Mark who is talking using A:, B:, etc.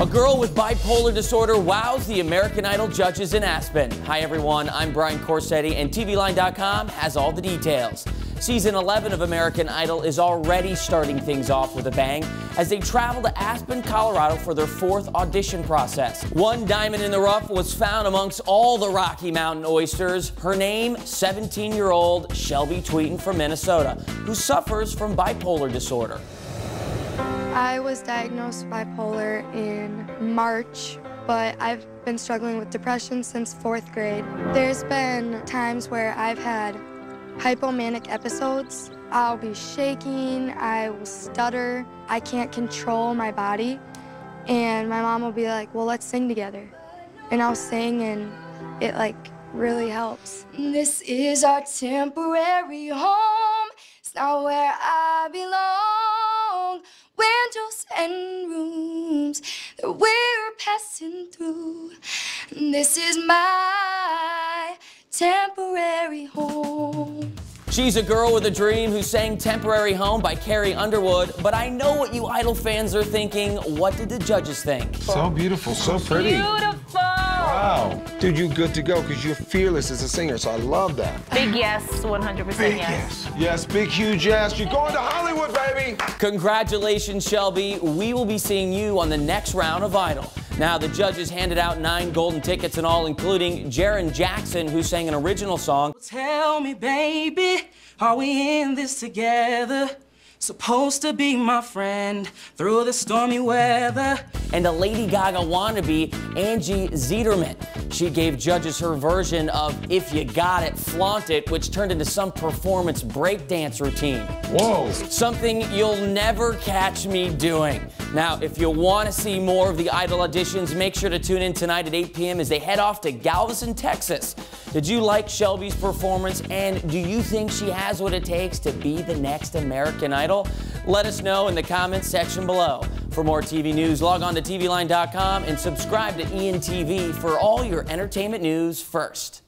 A: A girl with bipolar disorder wows the American Idol judges in Aspen. Hi everyone, I'm Brian Corsetti and TVLine.com has all the details. Season 11 of American Idol is already starting things off with a bang as they travel to Aspen, Colorado for their fourth audition process. One diamond in the rough was found amongst all the Rocky Mountain oysters. Her name, 17-year-old Shelby Tweten from Minnesota, who suffers from bipolar disorder.
B: I was diagnosed bipolar in March, but I've been struggling with depression since fourth grade. There's been times where I've had hypomanic episodes. I'll be shaking, I will stutter, I can't control my body, and my mom will be like, well, let's sing together. And I'll sing and it like really helps. This is our temporary home, it's not where I belong and rooms that we're passing through. This is my temporary home.
A: She's a girl with a dream who sang Temporary Home by Carrie Underwood, but I know what you Idol fans are thinking. What did the judges think?
C: So beautiful, so pretty.
D: Beautiful.
C: Wow. Dude, you're good to go because you're fearless as a singer, so I love that.
D: Big yes, 100%
C: Big
D: yes.
C: yes. Yes, big, huge yes. You're going to Hollywood, baby.
A: Congratulations, Shelby. We will be seeing you on the next round of Idol. Now, the judges handed out nine golden tickets and all, including Jaren Jackson, who sang an original song.
E: Tell me, baby, are we in this together? Supposed to be my friend through the stormy weather.
A: And a Lady Gaga wannabe, Angie Zeiderman. She gave judges her version of If You Got It, Flaunt It, which turned into some performance breakdance routine.
C: Whoa.
A: Something you'll never catch me doing. Now, if you want to see more of the Idol auditions, make sure to tune in tonight at 8 p.m. as they head off to Galveston, Texas. Did you like Shelby's performance and do you think she has what it takes to be the next American Idol? Let us know in the comments section below. For more TV news, log on to TVLine.com and subscribe to ENTV for all your entertainment news first.